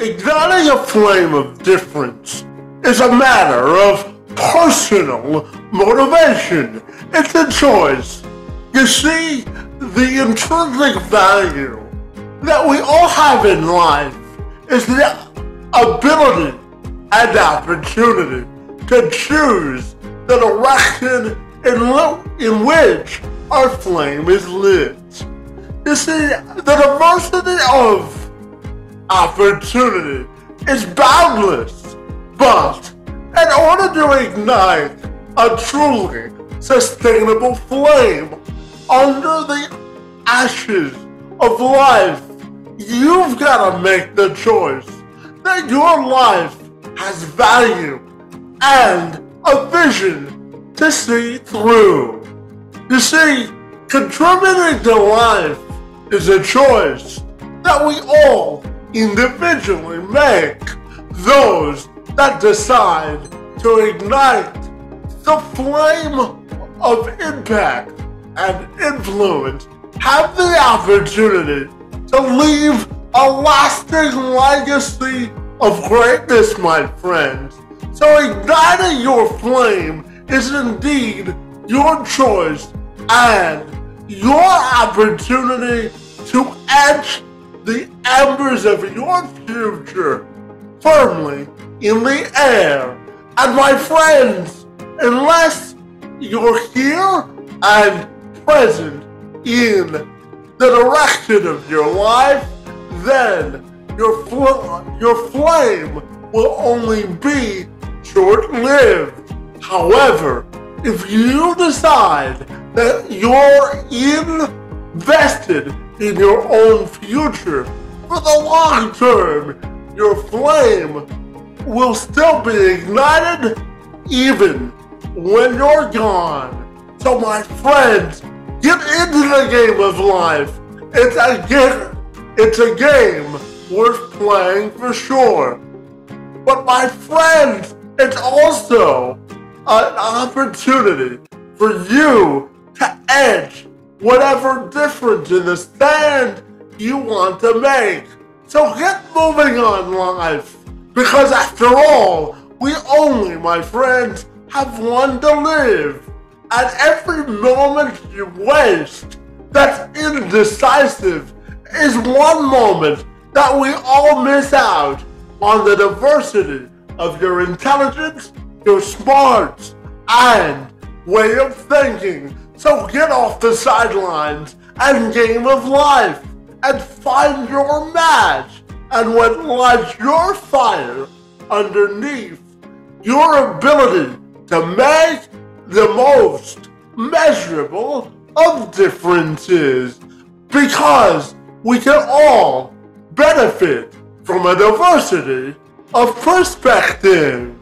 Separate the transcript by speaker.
Speaker 1: igniting a flame of difference is a matter of personal motivation. It's a choice. You see, the intrinsic value that we all have in life is the ability and opportunity to choose the direction in, in which our flame is lit. You see, the diversity of opportunity is boundless, but in order to ignite a truly sustainable flame under the ashes of life, you've got to make the choice that your life has value and a vision to see through. You see, contributing to life is a choice that we all individually make. Those that decide to ignite the flame of impact and influence have the opportunity to leave a lasting legacy of greatness, my friends. So igniting your flame is indeed your choice and your opportunity to etch the embers of your future firmly in the air. And my friends, unless you're here and present in the direction of your life, then your, fl- your flame will only be short lived. However, if you decide that you're invested in your own future for the long term, your flame will still be ignited even when you're gone. So, my friends, get into the game of life. It's a game. It's a game worth playing for sure. But my friends, it's also an opportunity for you to edge whatever difference in the stand you want to make. So get moving on life. Because after all, we only, my friends, have one to live. And every moment you waste that's indecisive is one moment that we all miss out on the diversity of your intelligence, your smarts, and way of thinking. So get off the sidelines and game of life and find your match. And what lights your fire underneath your ability to make the most measurable of differences. Because we can all benefit from a diversity of perspectives.